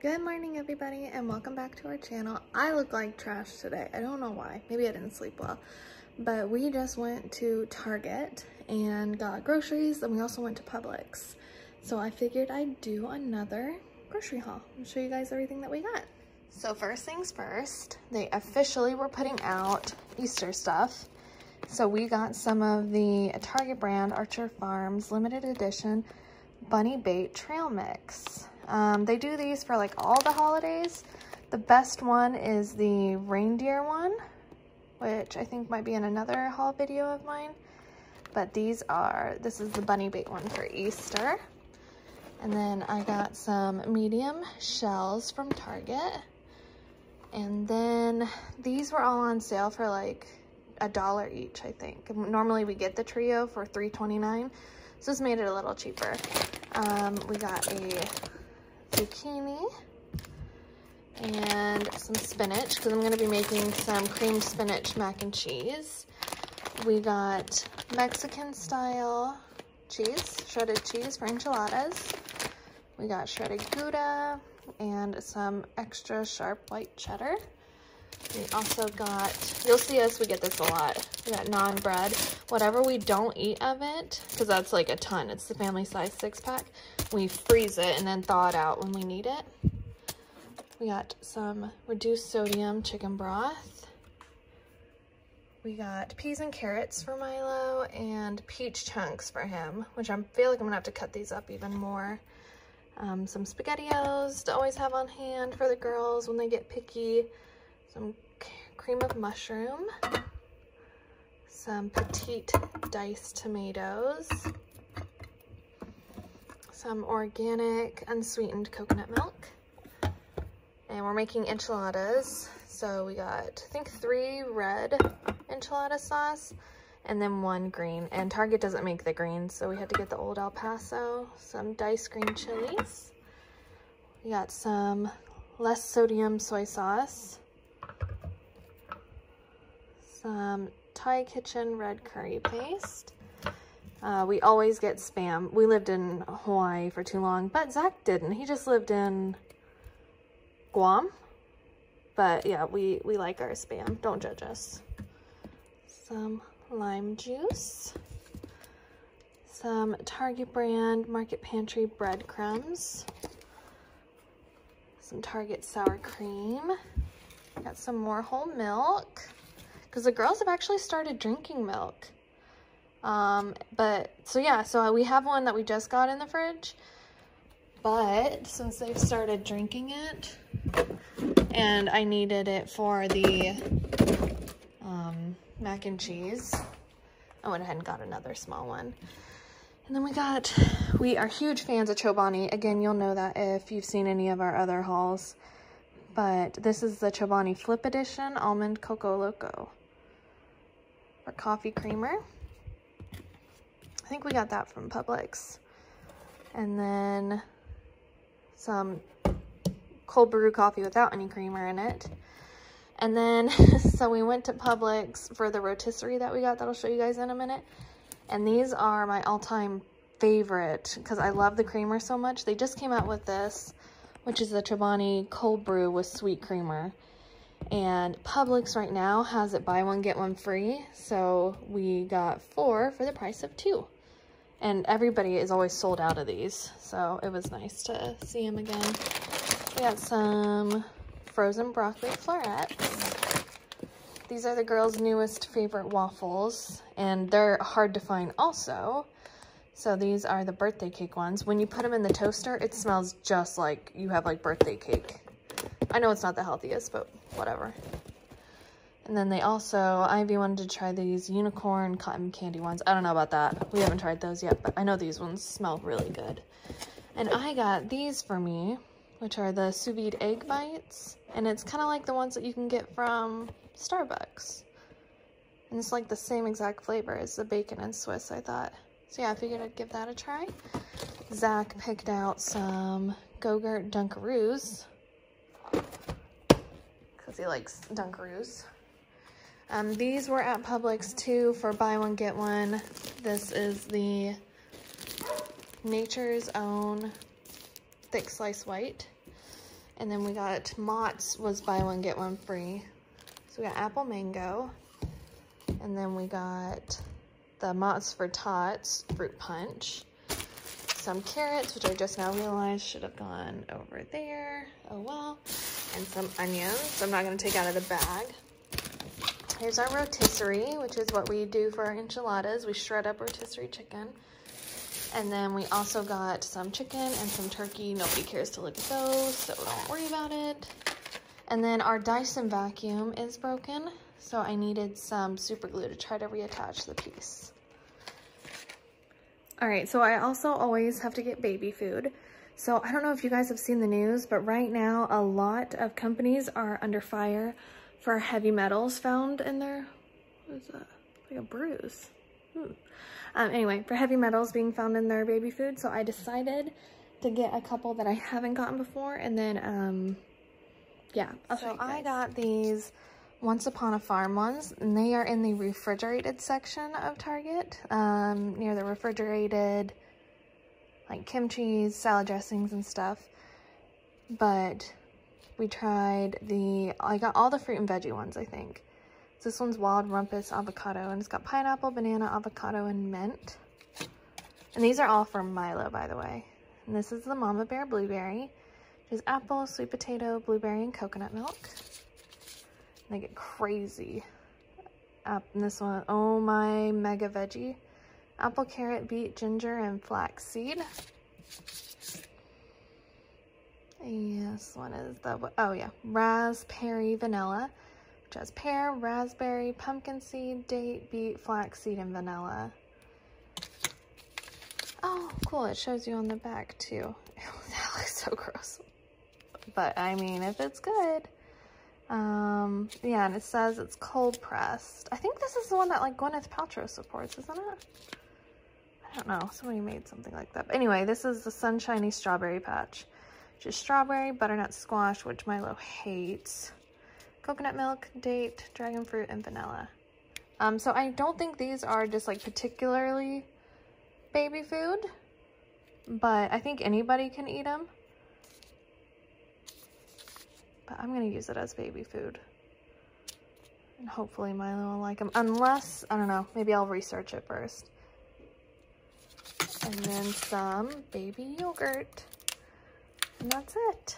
Good morning everybody and welcome back to our channel. I look like trash today. I don't know why. Maybe I didn't sleep well. But we just went to Target and got groceries and we also went to Publix. So I figured I'd do another grocery haul and show you guys everything that we got. So first things first, they officially were putting out Easter stuff. So we got some of the Target brand Archer Farms limited edition Bunny Bait Trail Mix. Um, they do these for like all the holidays. The best one is the reindeer one, which I think might be in another haul video of mine. But these are, this is the bunny bait one for Easter. And then I got some medium shells from Target. And then these were all on sale for like a dollar each, I think. Normally we get the trio for $3.29, so this made it a little cheaper. Um, we got a zucchini and some spinach because I'm going to be making some cream spinach mac and cheese. We got Mexican style cheese, shredded cheese for enchiladas. We got shredded Gouda and some extra sharp white cheddar. We also got, you'll see us, we get this a lot. We got naan bread. Whatever we don't eat of it, because that's like a ton, it's the family size six pack, we freeze it and then thaw it out when we need it. We got some reduced sodium chicken broth. We got peas and carrots for Milo and peach chunks for him, which I feel like I'm gonna have to cut these up even more. Um, some SpaghettiOs to always have on hand for the girls when they get picky some cream of mushroom, some petite diced tomatoes, some organic unsweetened coconut milk, and we're making enchiladas. So we got, I think, three red enchilada sauce and then one green. And Target doesn't make the green, so we had to get the Old El Paso, some diced green chilies. We got some less sodium soy sauce, some Thai Kitchen red curry paste. Uh, we always get Spam. We lived in Hawaii for too long, but Zach didn't. He just lived in Guam. But yeah, we, we like our Spam. Don't judge us. Some lime juice. Some Target brand Market Pantry breadcrumbs. Some Target sour cream. Got some more whole milk because the girls have actually started drinking milk. Um, but so yeah, so we have one that we just got in the fridge, but since they've started drinking it and I needed it for the um, mac and cheese, I went ahead and got another small one. And then we got, we are huge fans of Chobani. Again, you'll know that if you've seen any of our other hauls. But this is the Chobani Flip Edition Almond Coco Loco our coffee creamer. Think we got that from Publix. And then some cold brew coffee without any creamer in it. And then, so we went to Publix for the rotisserie that we got that I'll show you guys in a minute. And these are my all-time favorite because I love the creamer so much. They just came out with this, which is the Chobani cold brew with sweet creamer. And Publix right now has it buy one, get one free. So we got four for the price of two. And everybody is always sold out of these. So it was nice to see them again. We got some frozen broccoli florets. These are the girls' newest favorite waffles. And they're hard to find also. So these are the birthday cake ones. When you put them in the toaster, it smells just like you have like birthday cake. I know it's not the healthiest, but whatever. And then they also, Ivy wanted to try these unicorn cotton candy ones. I don't know about that. We haven't tried those yet, but I know these ones smell really good. And I got these for me, which are the sous vide egg bites. And it's kind of like the ones that you can get from Starbucks. And it's like the same exact flavor as the bacon and Swiss, I thought. So yeah, I figured I'd give that a try. Zach picked out some Go-Gurt Dunkaroos because he likes Dunkaroos. Um, these were at Publix too for buy one, get one. This is the Nature's Own Thick Slice White. And then we got Mott's was buy one, get one free. So we got apple mango. And then we got the Mott's for Tots fruit punch. Some carrots, which I just now realized should have gone over there. Oh well. And some onions. I'm not going to take out of the bag. Here's our rotisserie, which is what we do for our enchiladas. We shred up rotisserie chicken. And then we also got some chicken and some turkey. Nobody cares to look at those, so don't worry about it. And then our Dyson vacuum is broken, so I needed some super glue to try to reattach the piece. All right, so I also always have to get baby food. So I don't know if you guys have seen the news, but right now a lot of companies are under fire for heavy metals found in their, what is that? Like a bruise. Hmm. Um, anyway, for heavy metals being found in their baby food. So I decided to get a couple that I haven't gotten before. And then, um, yeah. So I got these Once Upon a Farm ones. And they are in the refrigerated section of Target. Um, near the refrigerated, like kimchi, salad dressings and stuff. But we tried the, I got all the fruit and veggie ones, I think. So this one's wild rumpus avocado, and it's got pineapple, banana, avocado, and mint. And these are all from Milo, by the way. And this is the Mama Bear Blueberry, which is apple, sweet potato, blueberry, and coconut milk. And they get crazy. Up in this one, oh my mega veggie. Apple, carrot, beet, ginger, and flax seed. Yes, one is the, oh yeah, raspberry vanilla, which has pear, raspberry, pumpkin seed, date, beet, flaxseed, and vanilla. Oh, cool, it shows you on the back too. that looks so gross. But I mean, if it's good. Um, yeah, and it says it's cold pressed. I think this is the one that like Gwyneth Paltrow supports, isn't it? I don't know, somebody made something like that. But anyway, this is the Sunshiny Strawberry Patch is strawberry, butternut squash, which Milo hates, coconut milk, date, dragon fruit, and vanilla. Um, so I don't think these are just like particularly baby food, but I think anybody can eat them. But I'm going to use it as baby food. And hopefully Milo will like them. Unless, I don't know, maybe I'll research it first. And then some baby yogurt. And that's it.